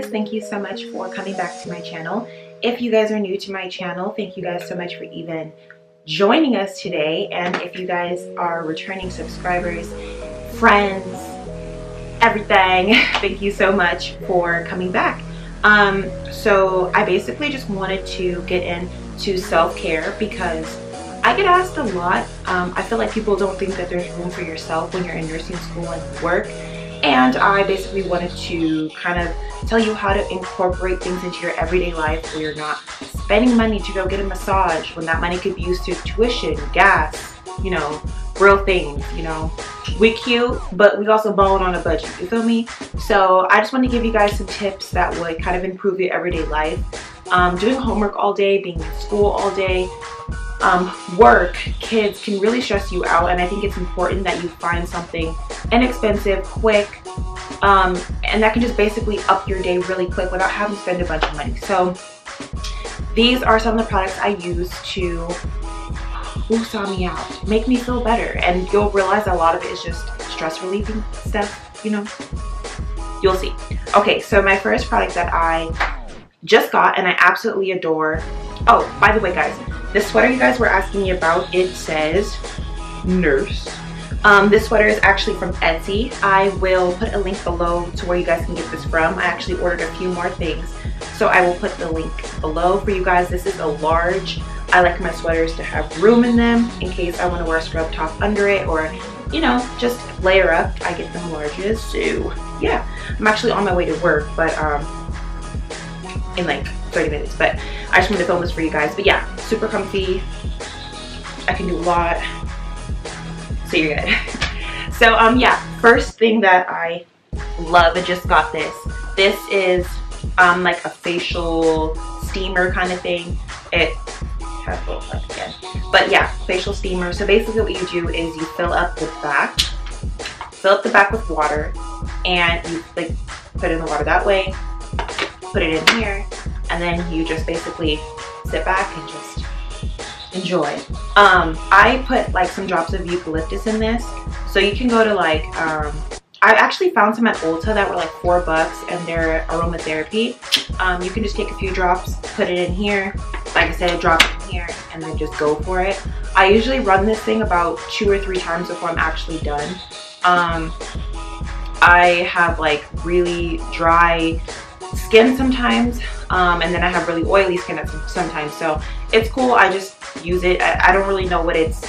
guys, thank you so much for coming back to my channel. If you guys are new to my channel, thank you guys so much for even joining us today. And if you guys are returning subscribers, friends, everything, thank you so much for coming back. Um, so I basically just wanted to get into self-care because I get asked a lot. Um, I feel like people don't think that there's room for yourself when you're in nursing school and work and I basically wanted to kind of tell you how to incorporate things into your everyday life where you're not spending money to go get a massage when that money could be used to tuition, gas, you know, real things, you know. We cute, but we also balling on a budget, you feel me? So I just want to give you guys some tips that would kind of improve your everyday life. Um, doing homework all day, being in school all day, um, work, kids can really stress you out and I think it's important that you find something inexpensive, quick, um, and that can just basically up your day really quick without having to spend a bunch of money. So these are some of the products I use to saw me out, make me feel better. And you'll realize a lot of it is just stress relieving stuff, you know? You'll see. Okay, so my first product that I just got and I absolutely adore. Oh, by the way, guys, this sweater you guys were asking me about, it says nurse. Um, this sweater is actually from Etsy. I will put a link below to where you guys can get this from. I actually ordered a few more things. So I will put the link below for you guys. This is a large. I like my sweaters to have room in them in case I want to wear a scrub top under it or, you know, just layer up. I get them larges. So yeah, I'm actually on my way to work, but um, in like 30 minutes. But I just wanted to film this for you guys. But yeah, super comfy. I can do a lot. So you're good. so um yeah, first thing that I love, I just got this. This is um like a facial steamer kind of thing. It has a little again. But yeah, facial steamer. So basically what you do is you fill up the back, fill up the back with water, and you like put in the water that way, put it in here, and then you just basically sit back and just enjoy. Um, I put like some drops of eucalyptus in this. So you can go to like, um, I actually found some at Ulta that were like four bucks and they're aromatherapy. Um, you can just take a few drops, put it in here. Like I said, drop it in here and then just go for it. I usually run this thing about two or three times before I'm actually done. Um, I have like really dry skin sometimes um, and then I have really oily skin sometimes so it's cool I just use it I, I, don't really know what it's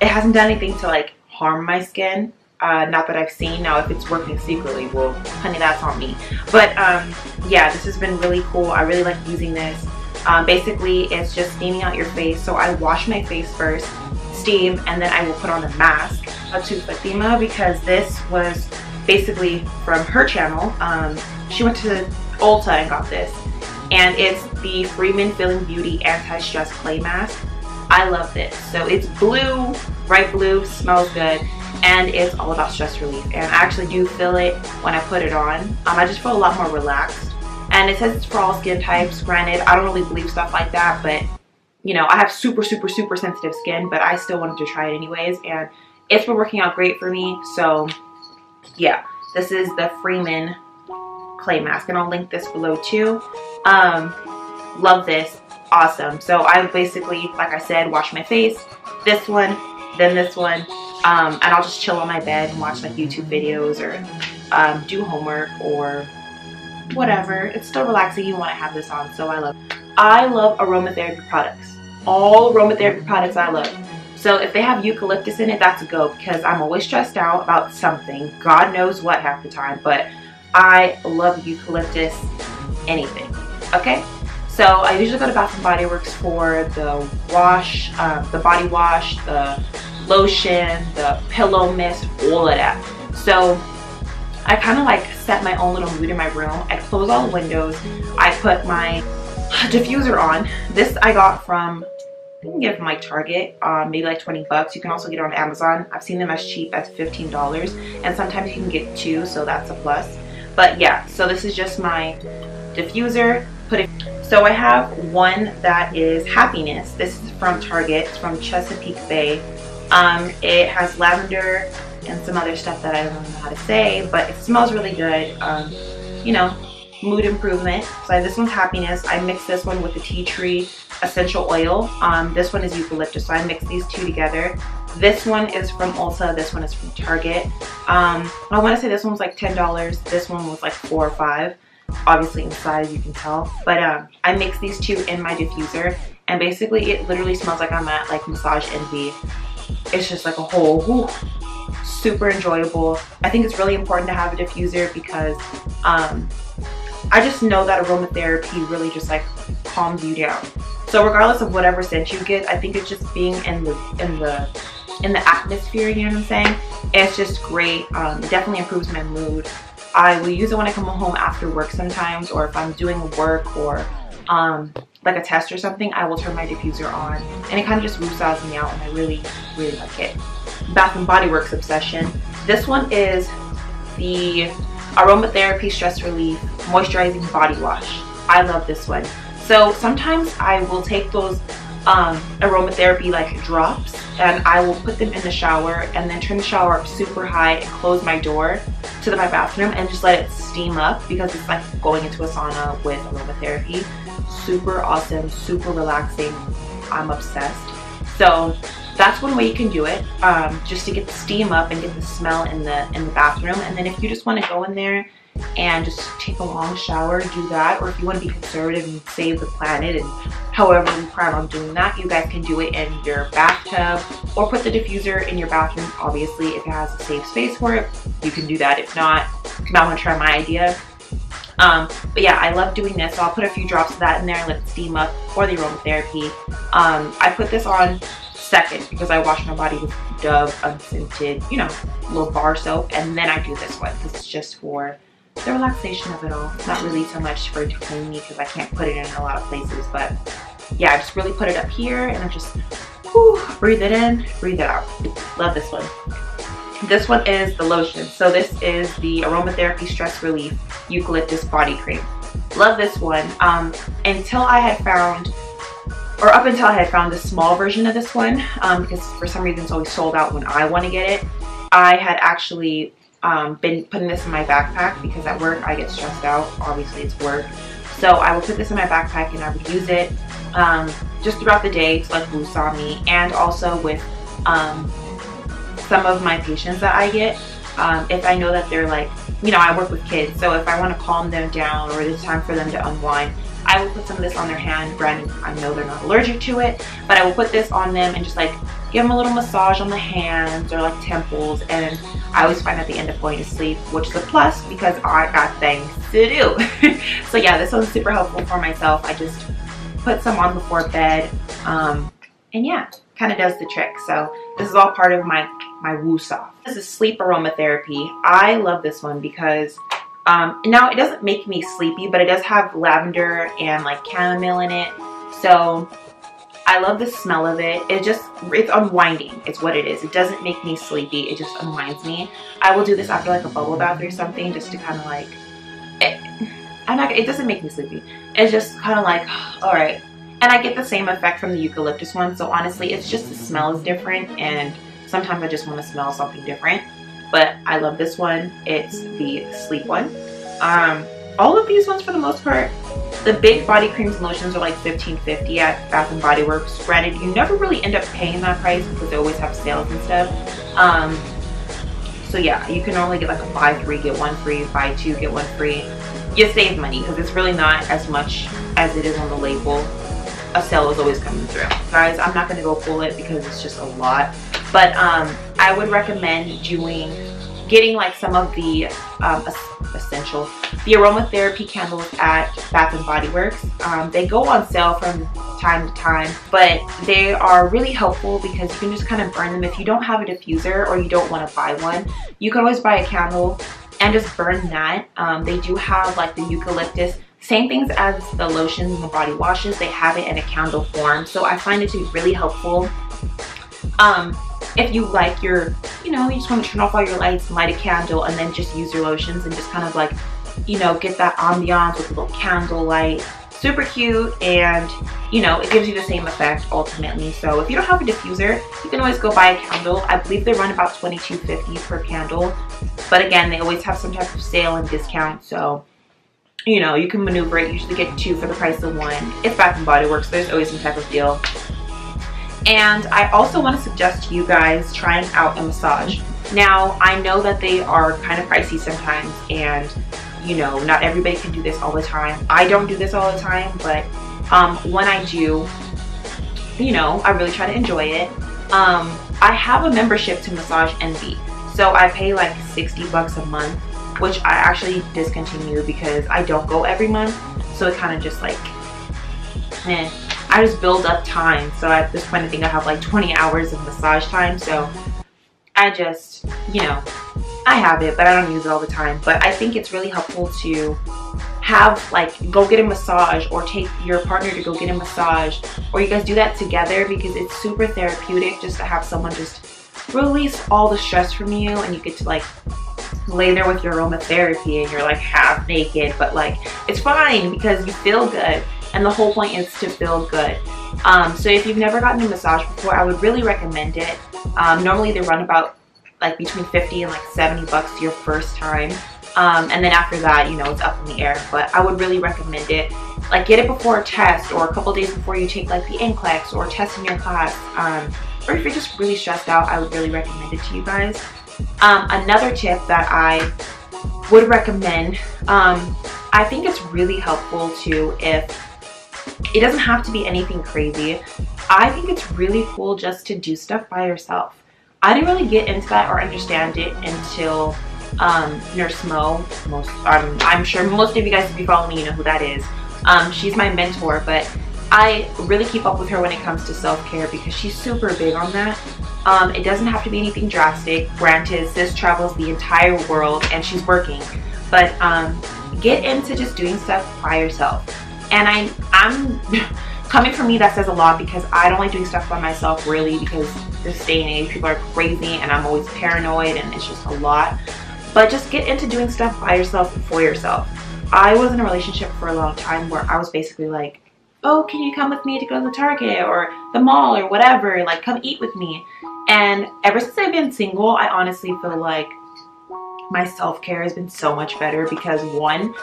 it hasn't done anything to like harm my skin uh, not that I've seen now if it's working secretly well honey that's on me but um, yeah this has been really cool I really like using this um, basically it's just steaming out your face so I wash my face first steam and then I will put on a mask to Fatima because this was basically from her channel um, she went to Ulta and got this. And it's the Freeman Feeling Beauty Anti-Stress Clay Mask. I love this. So it's blue, bright blue, smells good, and it's all about stress relief. And I actually do feel it when I put it on. Um, I just feel a lot more relaxed. And it says it's for all skin types. Granted, I don't really believe stuff like that, but you know, I have super, super, super sensitive skin, but I still wanted to try it anyways. And it's been working out great for me. So yeah, this is the Freeman clay mask and I'll link this below too. Um, love this, awesome. So I basically, like I said, wash my face, this one, then this one, um, and I'll just chill on my bed and watch like YouTube videos or um, do homework or whatever. It's still relaxing, you want to have this on, so I love I love aromatherapy products. All aromatherapy products I love. So if they have eucalyptus in it, that's a go because I'm always stressed out about something. God knows what half the time, but I love eucalyptus anything, okay? So I usually go to Bath & Body Works for the wash, uh, the body wash, the lotion, the pillow mist, all of that. So I kind of like set my own little mood in my room. I close all the windows. I put my diffuser on. This I got from, you can get it from like Target, um, maybe like 20 bucks. You can also get it on Amazon. I've seen them as cheap as $15 and sometimes you can get two, so that's a plus. But yeah, so this is just my diffuser. Put it. So I have one that is Happiness. This is from Target. It's from Chesapeake Bay. Um, it has lavender and some other stuff that I don't know how to say, but it smells really good. Um, you know, mood improvement. So this one's happiness. I mix this one with the tea tree essential oil. Um, this one is eucalyptus, so I mix these two together. This one is from Ulta, this one is from Target. Um, I want to say this one was like $10, this one was like 4 or 5 obviously in size you can tell. But um, I mix these two in my diffuser and basically it literally smells like I'm at like Massage Envy it's just like a whole whew, super enjoyable. I think it's really important to have a diffuser because um, I just know that aromatherapy really just like calms you down so regardless of whatever scent you get I think it's just being in the in the in the atmosphere, you know what I'm saying? It's just great. Um, definitely improves my mood. I will use it when I come home after work sometimes or if I'm doing work or um, like a test or something, I will turn my diffuser on and it kind of just woosahs me out and I really, really like it. Bath and Body Works Obsession. This one is the Aromatherapy Stress Relief Moisturizing Body Wash. I love this one. So sometimes I will take those um, aromatherapy like drops and I will put them in the shower and then turn the shower up super high and close my door to the, my bathroom and just let it steam up because it's like going into a sauna with aromatherapy. Super awesome, super relaxing. I'm obsessed. So that's one way you can do it, um, just to get the steam up and get the smell in the in the bathroom. And then if you just want to go in there and just take a long shower, do that. Or if you want to be conservative and save the planet and however you plan on doing that, you guys can do it in your bathtub or put the diffuser in your bathroom. Obviously, if it has a safe space for it, you can do that. If not, you might want to try my idea. Um, but yeah, I love doing this. So I'll put a few drops of that in there and let it steam up for the aromatherapy. Um, I put this on second because I wash my body with Dove unscented, you know, little bar soap. And then I do this one because it's just for the relaxation of it all. Not really so much for me because I can't put it in a lot of places, but yeah, I just really put it up here and I just whew, breathe it in, breathe it out. Love this one. This one is the lotion. So this is the Aromatherapy Stress Relief Eucalyptus Body Cream. Love this one. Um, until I had found, or up until I had found the small version of this one, um, because for some reason it's always sold out when I want to get it, I had actually um, been putting this in my backpack because at work I get stressed out. Obviously it's work. So I will put this in my backpack and I would use it um, just throughout the day to like woosah me and also with um, some of my patients that I get. Um, if I know that they're like, you know, I work with kids, so if I want to calm them down or it's time for them to unwind, I will put some of this on their hand. Granted, I know they're not allergic to it, but I will put this on them and just like give them a little massage on the hands or like temples. And I always find at the end of going to sleep, which is a plus because I got things to do. so yeah, this one's super helpful for myself. I just put some on before bed. Um, and yeah, kind of does the trick. So this is all part of my, my woosah. This is sleep aromatherapy. I love this one because um, now it doesn't make me sleepy, but it does have lavender and like chamomile in it. So I love the smell of it. It just, it's unwinding. It's what it is. It doesn't make me sleepy. It just unwinds me. I will do this after like a bubble bath or something just to kind of like, it, I'm not, it doesn't make me sleepy. It's just kind of like, all right. And I get the same effect from the eucalyptus one. So honestly, it's just the smell is different. And sometimes I just want to smell something different but I love this one. It's the sleep one. Um, all of these ones for the most part, the big body creams and lotions are like $15.50 at Bath and Body Works. Granted, you never really end up paying that price because they always have sales and stuff. Um, so yeah, you can only get like a buy three, get one free, buy two, get one free. You save money because it's really not as much as it is on the label. A sale is always coming through. Guys, I'm not going to go pull it because it's just a lot. But um, I would recommend doing, getting like some of the um, essential, the aromatherapy candles at Bath and Body Works. Um, they go on sale from time to time, but they are really helpful because you can just kind of burn them. If you don't have a diffuser or you don't want to buy one, you can always buy a candle and just burn that. Um, they do have like the eucalyptus same things as the lotions and the body washes, they have it in a candle form. So I find it to be really helpful. Um, if you like your, you know, you just want to turn off all your lights, and light a candle, and then just use your lotions and just kind of like, you know, get that ambiance with a little candle light. Super cute and, you know, it gives you the same effect ultimately. So if you don't have a diffuser, you can always go buy a candle. I believe they run about $22.50 per candle. But again, they always have some type of sale and discount. So you know, you can maneuver it. You usually get two for the price of one. It's Bath and Body Works. There's always some type of deal. And I also want to suggest to you guys trying out a massage. Now, I know that they are kind of pricey sometimes and you know, not everybody can do this all the time. I don't do this all the time, but um, when I do, you know, I really try to enjoy it. Um, I have a membership to Massage Envy. So I pay like 60 bucks a month, which I actually discontinue because I don't go every month. So it kind of just like, eh. I just build up time. So at this point, I think I have like 20 hours of massage time. So I just, you know, I have it, but I don't use it all the time. But I think it's really helpful to have like go get a massage or take your partner to go get a massage or you guys do that together because it's super therapeutic just to have someone just release all the stress from you and you get to like lay there with your aromatherapy and you're like half naked but like it's fine because you feel good and the whole point is to feel good. Um, so if you've never gotten a massage before I would really recommend it. Um, normally they run about like between 50 and like 70 bucks your first time. Um, and then after that you know it's up in the air. But I would really recommend it. Like get it before a test or a couple days before you take like the NCLEX or test in your class. Um, or if you're just really stressed out I would really recommend it to you guys. Um, another tip that I would recommend um, I think it's really helpful too if it doesn't have to be anything crazy I think it's really cool just to do stuff by yourself I didn't really get into that or understand it until um, Nurse Mo. Most, um, I'm sure most of you guys, if you follow me, you know who that is. Um, she's my mentor, but I really keep up with her when it comes to self-care because she's super big on that. Um, it doesn't have to be anything drastic. Granted, sis travels the entire world and she's working, but um, get into just doing stuff by yourself. And I, I'm coming from me, that says a lot because I don't like doing stuff by myself really because this day and age people are crazy and I'm always paranoid and it's just a lot. But just get into doing stuff by yourself for yourself. I was in a relationship for a long time where I was basically like, oh, can you come with me to go to the Target or the mall or whatever? Like, come eat with me. And ever since I've been single, I honestly feel like my self-care has been so much better because one,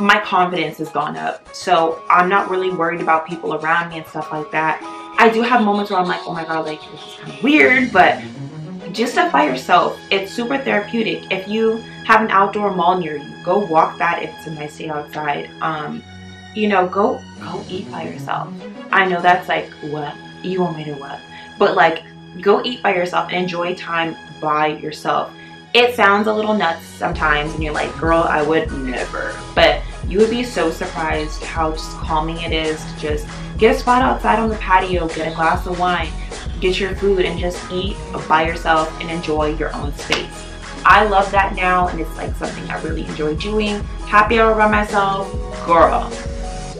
my confidence has gone up. So I'm not really worried about people around me and stuff like that. I do have moments where I'm like, oh my god, like this is kind of weird, but just stuff by yourself. It's super therapeutic. If you have an outdoor mall near you, go walk that if it's a nice day outside. Um, you know, go go eat by yourself. I know that's like what you want me to what, but like go eat by yourself and enjoy time by yourself. It sounds a little nuts sometimes and you're like, girl, I would never. But you would be so surprised how just calming it is to just get a spot outside on the patio, get a glass of wine, get your food and just eat by yourself and enjoy your own space. I love that now and it's like something I really enjoy doing. Happy hour by myself, girl.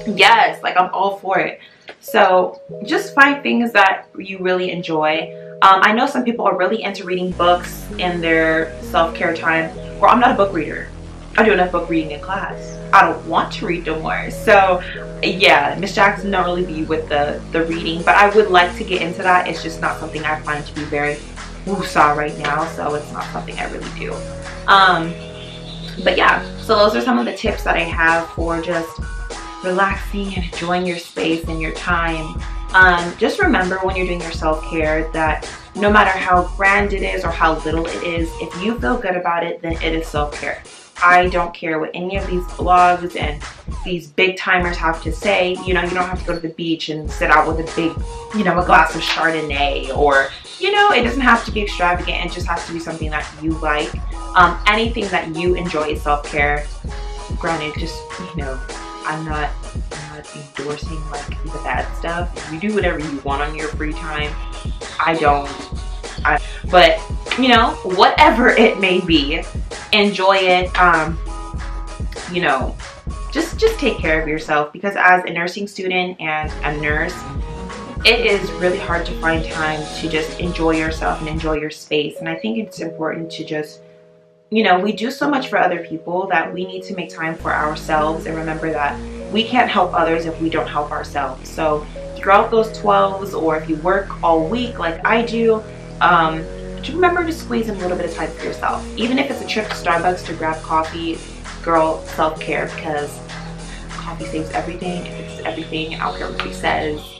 Yes, like I'm all for it. So just find things that you really enjoy um, I know some people are really into reading books in their self-care time. Well, I'm not a book reader. I do enough book reading in class. I don't want to read no more. So yeah, Miss Jackson don't really be with the, the reading, but I would like to get into that. It's just not something I find to be very woosah right now, so it's not something I really do. Um, but yeah, so those are some of the tips that I have for just relaxing and enjoying your space and your time um, just remember when you're doing your self-care that no matter how grand it is or how little it is, if you feel good about it, then it is self-care. I don't care what any of these blogs and these big timers have to say. You know, you don't have to go to the beach and sit out with a big, you know, a glass of Chardonnay or, you know, it doesn't have to be extravagant. It just has to be something that you like. Um, anything that you enjoy is self-care. Granted, just, you know, I'm not endorsing like the bad stuff. You do whatever you want on your free time. I don't. I, but you know, whatever it may be, enjoy it. Um, you know, just just take care of yourself because as a nursing student and a nurse, it is really hard to find time to just enjoy yourself and enjoy your space. And I think it's important to just you know, we do so much for other people that we need to make time for ourselves and remember that we can't help others if we don't help ourselves. So throughout those 12s or if you work all week like I do, um, remember to squeeze in a little bit of time for yourself. Even if it's a trip to Starbucks to grab coffee, girl, self-care because coffee saves everything. It fixes everything. I don't care what he says.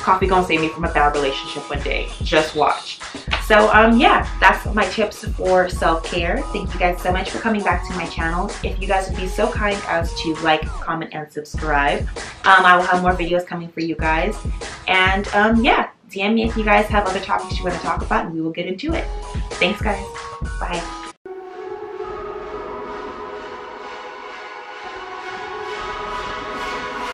Coffee gonna save me from a bad relationship one day. Just watch. So um, yeah, that's my tips for self-care. Thank you guys so much for coming back to my channel. If you guys would be so kind as to like, comment, and subscribe, um, I will have more videos coming for you guys. And um, yeah, DM me if you guys have other topics you want to talk about and we will get into it. Thanks guys. Bye.